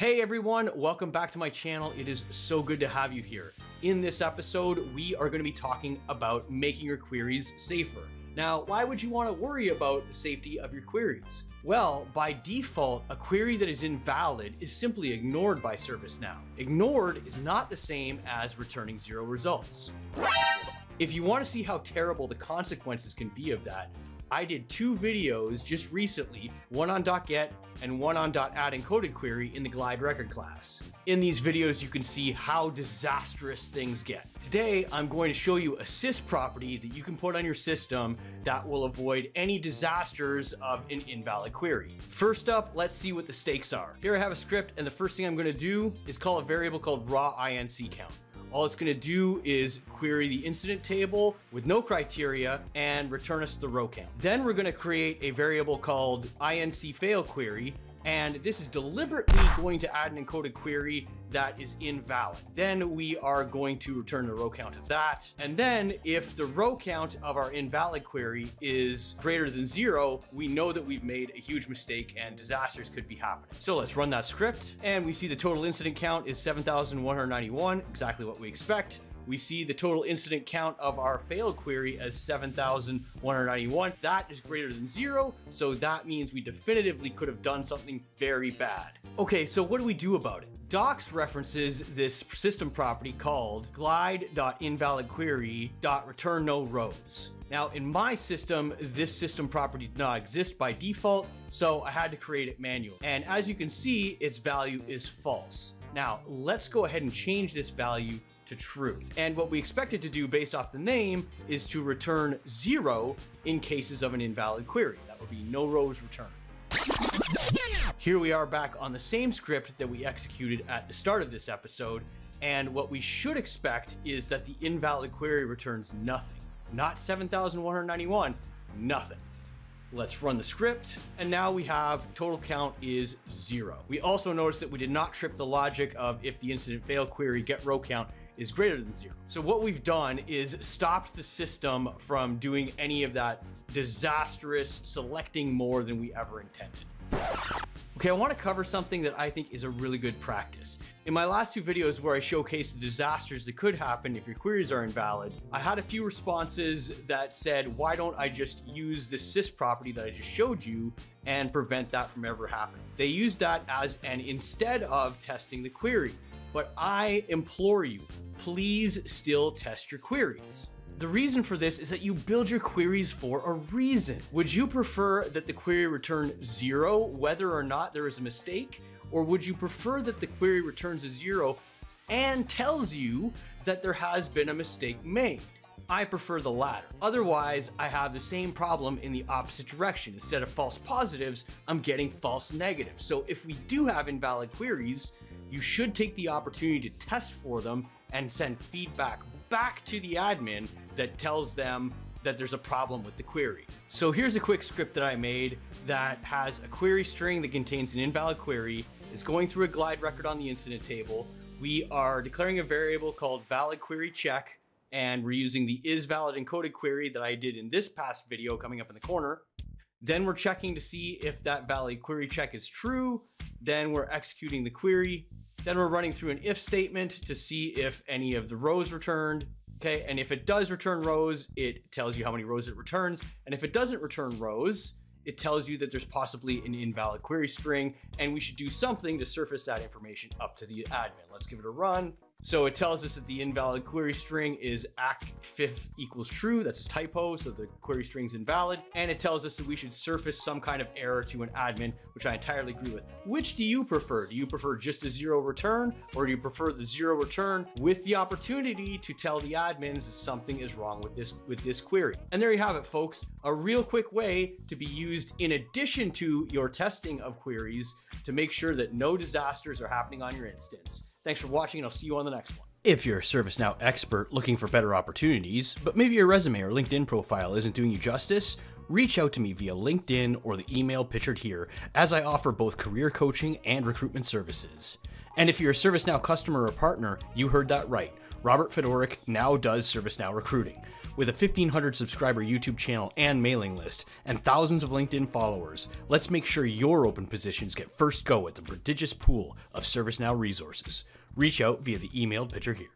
Hey everyone, welcome back to my channel. It is so good to have you here. In this episode, we are going to be talking about making your queries safer. Now, why would you want to worry about the safety of your queries? Well, by default, a query that is invalid is simply ignored by ServiceNow. Ignored is not the same as returning zero results. If you want to see how terrible the consequences can be of that, I did two videos just recently, one on dot .get and one on dot .add encoded query in the GlideRecord class. In these videos, you can see how disastrous things get. Today, I'm going to show you a sys property that you can put on your system that will avoid any disasters of an invalid query. First up, let's see what the stakes are. Here I have a script, and the first thing I'm gonna do is call a variable called raw inc count. All it's gonna do is query the incident table with no criteria and return us the row count. Then we're gonna create a variable called inc fail query and this is deliberately going to add an encoded query that is invalid. Then we are going to return the row count of that. And then if the row count of our invalid query is greater than zero, we know that we've made a huge mistake and disasters could be happening. So let's run that script and we see the total incident count is 7,191, exactly what we expect we see the total incident count of our failed query as 7,191. That is greater than zero, so that means we definitively could have done something very bad. Okay, so what do we do about it? Docs references this system property called glide.invalid_query.returns_no_rows. Now, in my system, this system property did not exist by default, so I had to create it manually. And as you can see, its value is false. Now, let's go ahead and change this value to true. And what we expect it to do based off the name is to return zero in cases of an invalid query. That would be no rows returned. Here we are back on the same script that we executed at the start of this episode. And what we should expect is that the invalid query returns nothing, not 7,191, nothing. Let's run the script. And now we have total count is zero. We also notice that we did not trip the logic of if the incident fail query get row count is greater than zero. So what we've done is stopped the system from doing any of that disastrous selecting more than we ever intended. Okay, I want to cover something that I think is a really good practice. In my last two videos where I showcased the disasters that could happen if your queries are invalid, I had a few responses that said, why don't I just use the sys property that I just showed you and prevent that from ever happening? They used that as an instead of testing the query. But I implore you, please still test your queries. The reason for this is that you build your queries for a reason. Would you prefer that the query return zero whether or not there is a mistake? Or would you prefer that the query returns a zero and tells you that there has been a mistake made? I prefer the latter. Otherwise, I have the same problem in the opposite direction. Instead of false positives, I'm getting false negatives. So if we do have invalid queries, you should take the opportunity to test for them and send feedback back to the admin that tells them that there's a problem with the query. So here's a quick script that I made that has a query string that contains an invalid query, is going through a GlideRecord on the incident table. We are declaring a variable called valid query check, and we're using the is valid encoded query that I did in this past video coming up in the corner. Then we're checking to see if that valid query check is true. Then we're executing the query. Then we're running through an if statement to see if any of the rows returned. Okay, and if it does return rows, it tells you how many rows it returns. And if it doesn't return rows, it tells you that there's possibly an invalid query string, and we should do something to surface that information up to the admin. Let's give it a run. So it tells us that the invalid query string is act equals true. That's a typo, so the query string is invalid. And it tells us that we should surface some kind of error to an admin, which I entirely agree with. Which do you prefer? Do you prefer just a zero return, or do you prefer the zero return with the opportunity to tell the admins that something is wrong with this with this query? And there you have it, folks. A real quick way to be used in addition to your testing of queries to make sure that no disasters are happening on your instance. Thanks for watching, and I'll see you on the next one. If you're a ServiceNow expert looking for better opportunities, but maybe your resume or LinkedIn profile isn't doing you justice, reach out to me via LinkedIn or the email pictured here, as I offer both career coaching and recruitment services. And if you're a ServiceNow customer or partner, you heard that right. Robert Fedoruk now does ServiceNow recruiting. With a 1500 subscriber YouTube channel and mailing list, and thousands of LinkedIn followers, let's make sure your open positions get first go at the prodigious pool of ServiceNow resources. Reach out via the emailed picture here.